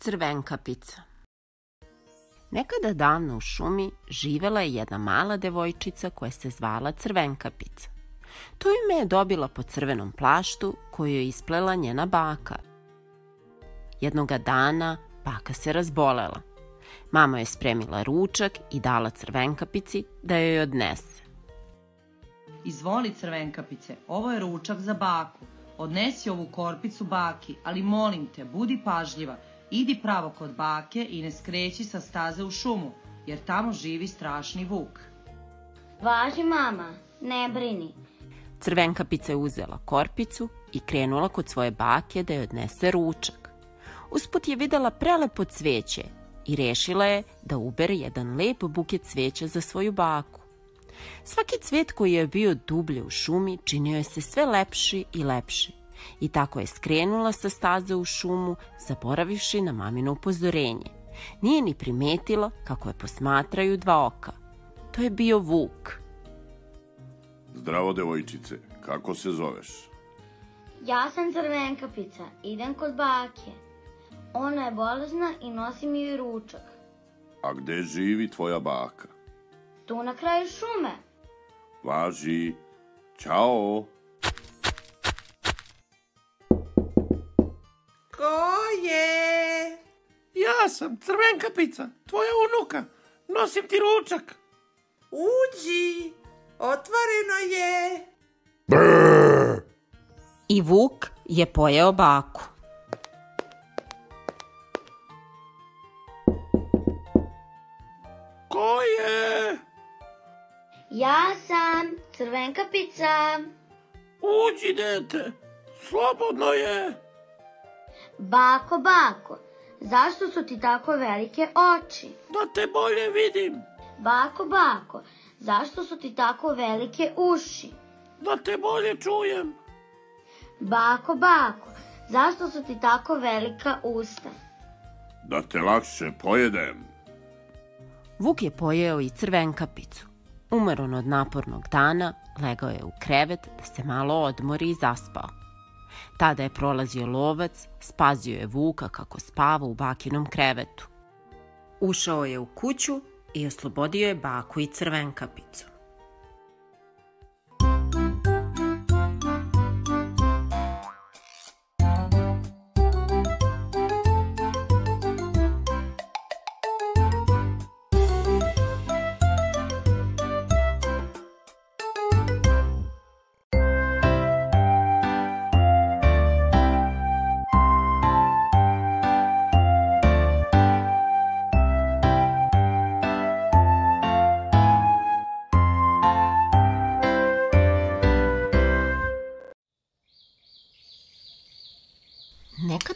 Crvenkapica Nekada davno u šumi živela je jedna mala devojčica koja se zvala Crvenkapica. To ime je dobila po crvenom plaštu koju je isplela njena baka. Jednoga dana baka se razbolela. Mama je spremila ručak i dala Crvenkapici da joj odnese. Izvoli crvenkapice, ovo je ručak za baku. Odnesi ovu korpicu baki, ali molim te, budi pažljiva. Idi pravo kod bake i ne skreći sa staze u šumu, jer tamo živi strašni vuk. Važi mama, ne brini. Crvenkapica je uzela korpicu i krenula kod svoje bake da joj odnese ručak. Usput je videla prelepo cveće i rešila je da ubere jedan lep buket cveća za svoju baku. Svaki cvet koji je bio dublje u šumi činio je se sve lepši i lepši. I tako je skrenula sa staze u šumu, zaboravivši na mamino upozorenje. Nije ni primetila kako je posmatraju dva oka. To je bio Vuk. Zdravo, devojčice. Kako se zoveš? Ja sam crvenkapica, idem kod bake. Ona je bolesna i nosi mi joj ručak. A gde živi tvoja baka? Tu na kraju šume. Važi. Ćao. Ja sam Crvenkapica, tvoja unuka. Nosim ti ručak. Uđi, otvoreno je. I Vuk je pojeo baku. Ko je? Ja sam crvenkapica. Uđi, dete. Slobodno je. Bako, bako, zašto su ti tako velike oči? Da te bolje vidim. Bako, bako, zašto su ti tako velike uši? Da te bolje čujem. Bako, bako, zašto su ti tako velika usta? Da te lakše pojedem. Vuk je pojeo i crvenkapicu. Umoran od napornog dana, legao je u krevet da se malo odmori i zaspao. Tada je prolazio lovac, spazio je Vuka kako spava u bakinom krevetu. Ušao je u kuću i oslobodio je baku i crvenkapicu.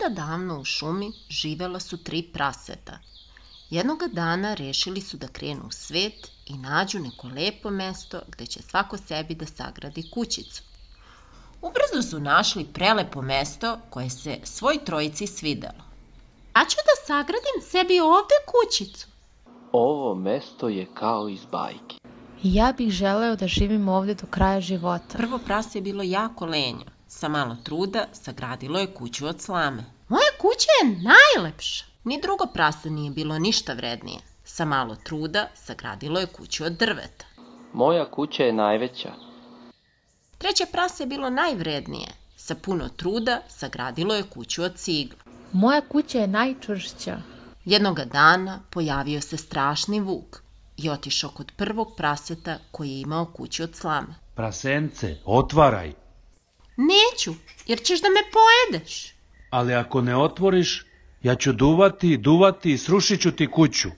Nekada davno u šumi živela su tri praseta. Jednoga dana rešili su da krenu u svet i nađu neko lepo mesto gde će svako sebi da sagradi kućicu. Ubrzo su našli prelepo mesto koje se svoj trojici svidelo. A ću da sagradim sebi ovde kućicu. Ovo mesto je kao iz bajke. Ja bih želeo da živim ovde do kraja života. Prvo prase je bilo jako lenjo. Sa malo truda sagradilo je kuću od slame. Moja kuća je najlepša. Ni drugo prase nije bilo ništa vrednije. Sa malo truda sagradilo je kuću od drveta. Moja kuća je najveća. Treće prase je bilo najvrednije. Sa puno truda sagradilo je kuću od cigla. Moja kuća je najčvršća. Jednoga dana pojavio se strašni vuk i otišao kod prvog praseta koji je imao kuću od slame. Prasence, otvaraj. Neću, jer ćeš da me pojedeš. Ali ako ne otvoriš, ja ću duvati, duvati i srušit ću ti kuću.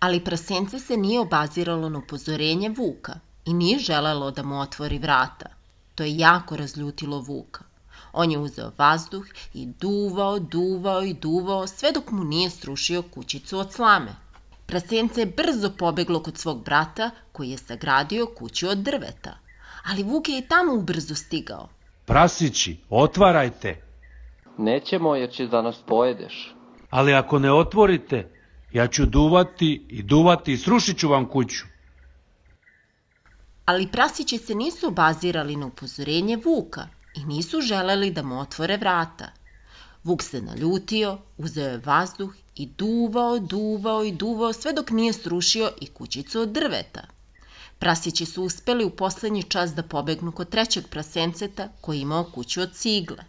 Ali prasence se nije obaziralo na upozorenje Vuka i nije želelo da mu otvori vrata. To je jako razljutilo Vuka. On je uzeo vazduh i duvao, duvao i duvao sve dok mu nije srušio kućicu od slame. Prasence je brzo pobeglo kod svog brata koji je sagradio kuću od drveta. Ali Vuk je i tamo ubrzo stigao. Prasići, otvarajte. Nećemo jer ćeš da nas pojedeš. Ali ako ne otvorite, ja ću duvati i duvati i srušit ću vam kuću. Ali prasići se nisu obazirali na upozorenje Vuka i nisu želeli da mu otvore vrata. Vuk se naljutio, uzeo je vazduh i duvao, duvao i duvao sve dok nije srušio i kućicu od drveta. Prasići su uspeli u poslednji čas da pobegnu kod trećeg prasenceta koji imao kuću od cigle.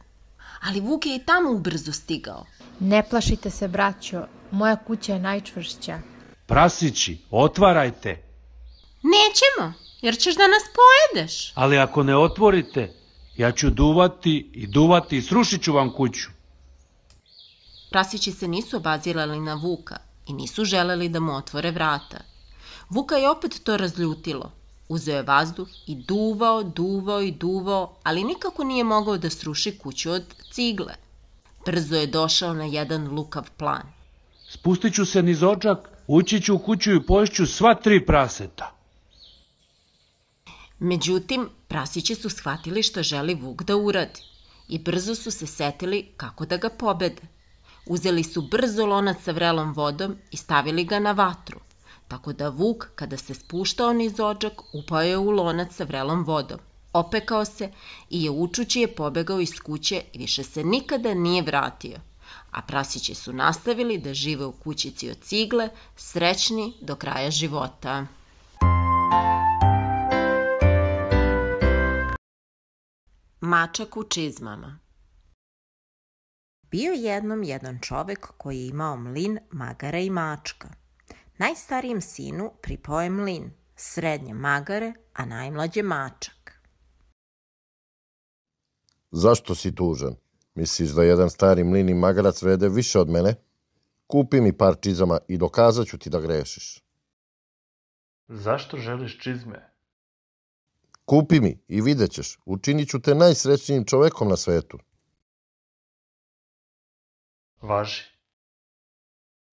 Ali Vuk je i tamo ubrzo stigao. Ne plašite se, braćo, moja kuća je najčvršća. Prasići, otvarajte. Nećemo, jer ćeš da nas pojedeš. Ali ako ne otvorite, ja ću duvati i duvati i srušit ću vam kuću. Prasići se nisu obazirali na Vuka i nisu želeli da mu otvore vrata. Vuka je opet to razljutilo. Uzeo je vazduh i duvao, duvao i duvao, ali nikako nije mogao da sruši kuću od cigle. Brzo je došao na jedan lukav plan. Spustit ću se niz očak, ući ću u kuću i poješću sva tri praseta. Međutim, prasići su shvatili šta želi Vuk da uradi i brzo su se setili kako da ga pobede. Uzeli su brzo lonac sa vrelom vodom i stavili ga na vatru, tako da Vuk, kada se spuštao niz ođak, upao je u lonac sa vrelom vodom. Opekao se i je učući je pobegao iz kuće i više se nikada nije vratio. A prasići su nastavili da žive u kućici od cigle, srećni do kraja života. Mačak u čizmama Bio jednom jedan čovek koji je imao mlin, magare i mačka. Najstarijem sinu pripao je mlin, srednje magare, a najmlađe mačak. Zašto si tužan? Misliš da jedan stari mlin i magarac vrede više od mene? Kupi mi par čizama i dokazat ću ti da grešiš. Zašto želiš čizme? Kupi mi i vidjet ćeš. Učinit ću te najsrećnijim čovekom na svetu. Važi.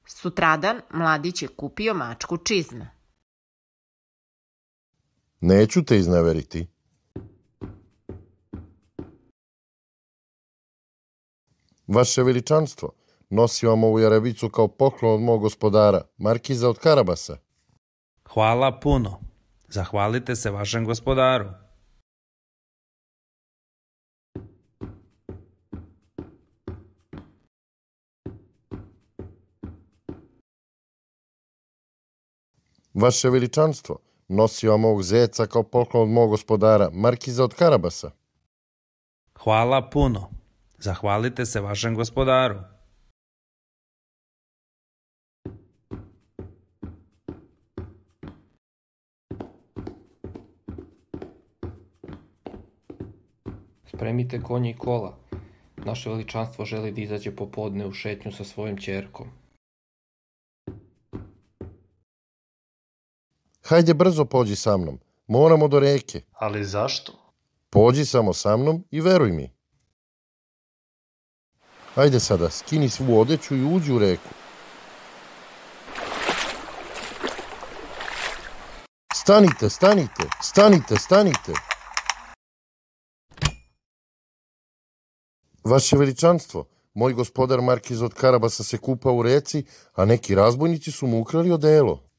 Sutradan mladić je kupio mačku čizme. Neću te izneveriti. Vaše veličanstvo, nosim vam ovu jarebicu kao poklon od mog gospodara, Markiza od Karabasa. Hvala puno. Zahvalite se vašem gospodaru. Vaše veličanstvo, nosim vam ovog zeca kao poklon od mog gospodara, Markiza od Karabasa. Hvala puno. Zahvalite se vašem gospodaru. Spremite konje i kola. Naše veličanstvo želi da izađe popodne u šetnju sa svojim čerkom. Hajde brzo pođi sa mnom. Moramo do reke. Ali zašto? Pođi samo sa mnom i veruj mi. Ajde sada, skini svu odeću i uđi u reku. Stanite, stanite, stanite, stanite. Vaše veličanstvo, moj gospodar Markiz od Karabasa se kupa u reci, a neki razbojnici su mu ukrali odelo.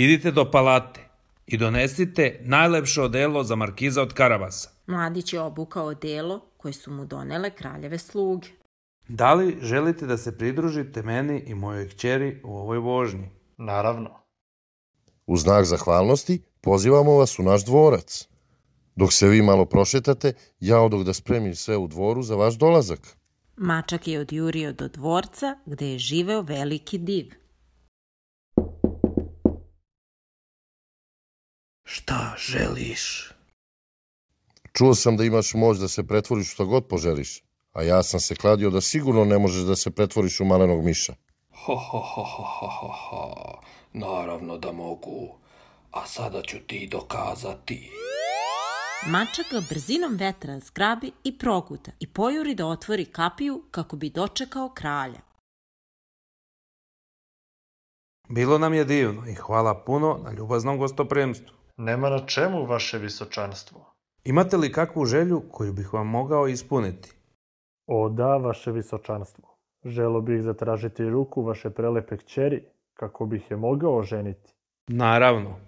Idite do palate i donesite najlepše odelo za markiza od Karabasa. Mladić je obukao odelo koje su mu donele kraljeve sluge. Da li želite da se pridružite meni i mojoj kćeri u ovoj vožnji? Naravno. U znak zahvalnosti pozivamo vas u naš dvorac. Dok se vi malo prošetate, ja odog da spremim sve u dvoru za vaš dolazak. Mačak je odjurio do dvorca gde je živeo veliki div. Šta želiš? Čuo sam da imaš moć da se pretvoriš u što god poželiš, a ja sam se kladio da sigurno ne možeš da se pretvoriš u malenog miša. Ho, ho, ho, ho, ho, ho, ho. Naravno da mogu. A sada ću ti dokazati. Mačak ga brzinom vetra zgrabi i proguta i pojuri da otvori kapiju kako bi dočekao kralja. Bilo nam je divno i hvala puno na ljubaznom gostopremstvu. Nema na čemu, vaše visočanstvo. Imate li kakvu želju koju bih vam mogao ispuniti? O da, vaše visočanstvo. Želo bih zatražiti ruku vaše prelepe kćeri, kako bih je mogao oženiti. Naravno.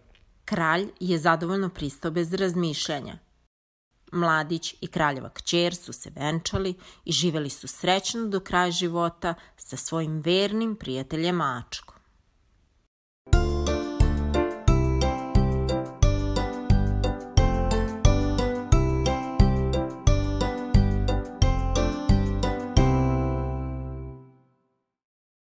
Kralj je zadovoljno pristao bez razmišljanja. Mladić i kraljeva kćer su se venčali i živeli su srećno do kraja života sa svojim vernim prijateljem Mačkom.